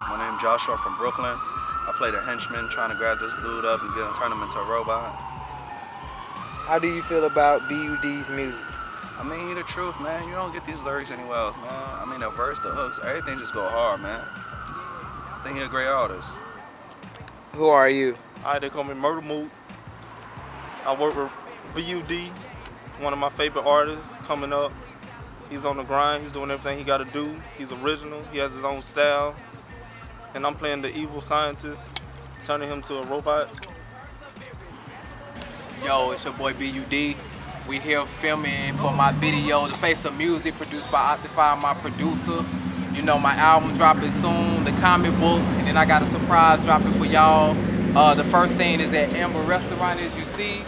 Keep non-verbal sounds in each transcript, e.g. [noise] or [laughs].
My name is Joshua I'm from Brooklyn. I played a henchman trying to grab this dude up and get him, turn him into a robot. How do you feel about BUD's music? I mean, the truth, man. You don't get these lyrics anywhere else, man. I mean, the verse, the hooks, everything just go hard, man. I think he's a great artist. Who are you? Alright, they call me Murder Mood. I work with BUD, one of my favorite artists coming up. He's on the grind, he's doing everything he gotta do. He's original, he has his own style. And I'm playing the evil scientist, turning him to a robot. Yo, it's your boy BUD. We here filming for my video, The Face of Music, produced by Optify, my producer. You know, my album dropping soon, the comic book, and then I got a surprise dropping for y'all. Uh, the first scene is at Amber Restaurant, as you see.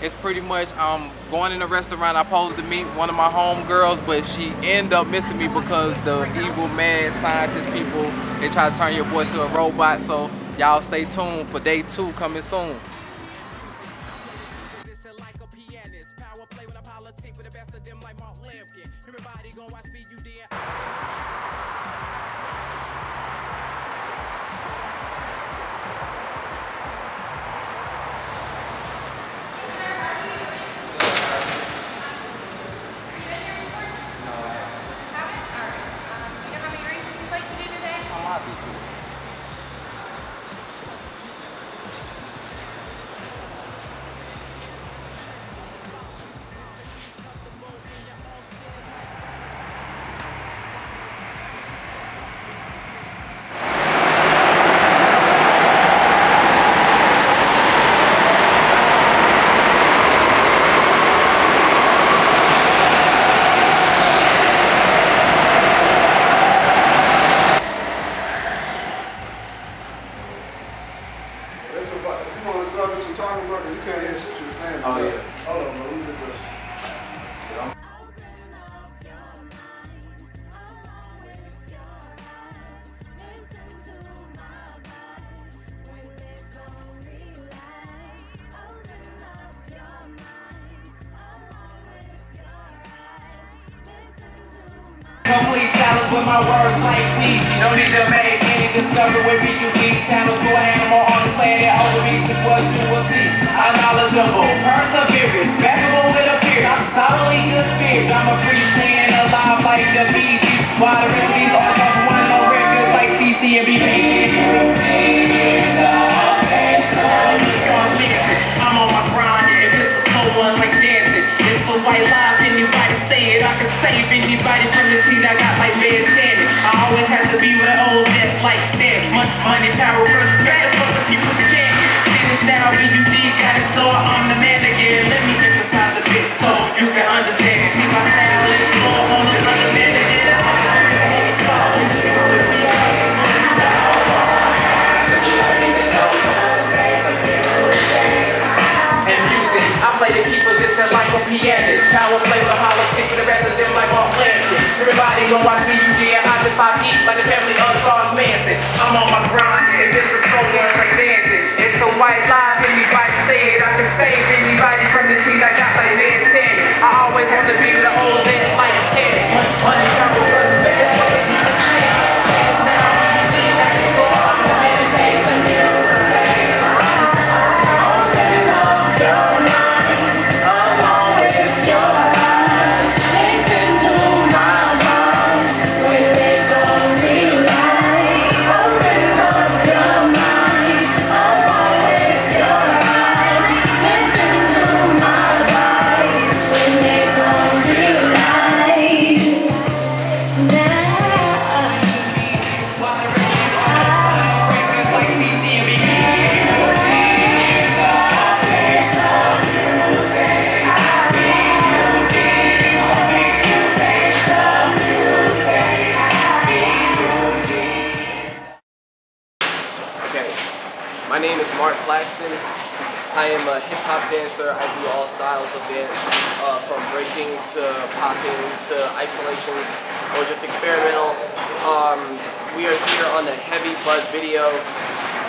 It's pretty much um, going in a restaurant. I posed to meet one of my homegirls, but she ended up missing me because the evil mad scientist people, they try to turn your boy to a robot. So y'all stay tuned for day two coming soon. That's you can't hear shit you're saying. Oh, yeah. Hold on, bro. Me get this. Complete silence with my words like we No need to make any discovery with me be channel to an animal on the planet. Me is what you will see I'm knowledgeable, perseverance Basketball with a beard I'm Solidly good spirit. I'm a free staying alive like the bees While the these are just one no records like CC and BP I'm on my grind and this is so one like dancing It's a white live, anybody say it. I can save anybody from the seat I got like Van Tanner I always have to be with the O's that like stamps Money, money, power, respect, that's what the people chant. See this now, BUD got it so I'm the man again. Let me emphasize a bit so you can understand like a pianist. Power play with a politics for the rest of them like Mark Lampkin. Everybody gon' watch me, you did. I defy eat like the family of Charles Manson. I'm on my grind, and this is so like dancing. It's a white lie, anybody say it. I can save anybody from I got like Okay, my name is Mark Claxton. I am a hip hop dancer. I do all styles of dance, uh, from breaking to popping to isolations or just experimental. Um, we are here on the Heavy Buzz video.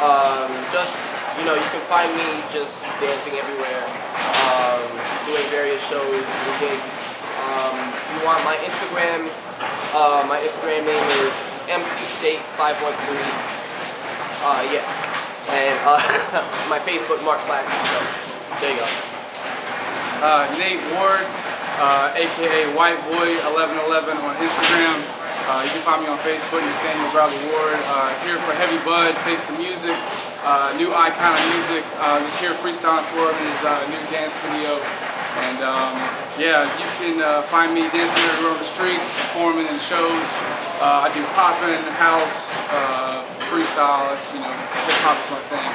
Um, just, you know, you can find me just dancing everywhere, um, doing various shows and gigs. Um, if you want my Instagram, uh, my Instagram name is MC State 513. Uh, yeah. And uh, [laughs] my Facebook, Mark Claxton. So there you go. Uh, Nate Ward, uh, aka White Boy 1111 on Instagram. Uh, you can find me on Facebook, Nathaniel Bradley Ward. Uh, here for Heavy Bud, Face the Music, uh, new icon of music. Uh, just here freestyling for him in his uh, new dance video. And um, yeah, you can uh, find me dancing everywhere on the streets, performing in shows. Uh, I do poppin', house, uh, freestyle. That's you know, hip hop is my thing.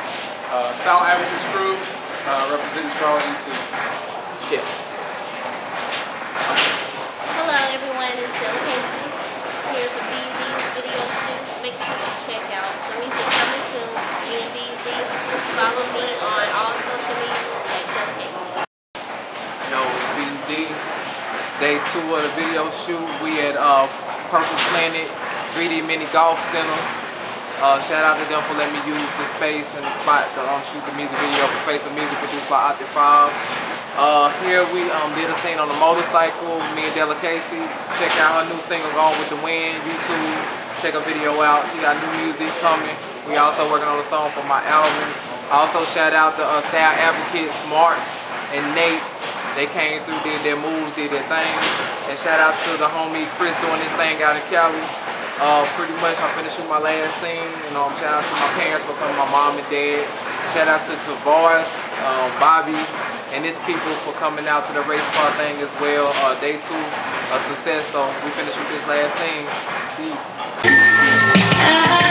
Uh, Style Advocates Crew, uh, representing Charlotte NC. Shit. Hello everyone, it's Della Casey here for BUD's video shoot. Make sure you check out some music coming soon. Me and BUD. Follow me on all social media at Della Casey. Yo, it's BUD. Day two of the video shoot. We at uh, Purple Planet 3D Mini Golf Center. Uh, shout out to them for letting me use the space and the spot to um, shoot the music video for Face of Music produced by Opti 5. Uh, here we um, did a scene on a motorcycle, me and Della Casey. Check out her new single, Gone with the Wind, YouTube. Check her video out. She got new music coming. We also working on a song for my album. Also shout out to uh, Style Advocates, Mark and Nate. They came through, did their moves, did their thing. And shout out to the homie Chris doing this thing out in Cali. Uh, pretty much I'm finna shoot my last scene. You know, I'm shout out to my parents for coming, my mom and dad. Shout out to Tavares, um, Bobby, and his people for coming out to the race car thing as well. Uh, day two, a success. So we finna shoot this last scene. Peace.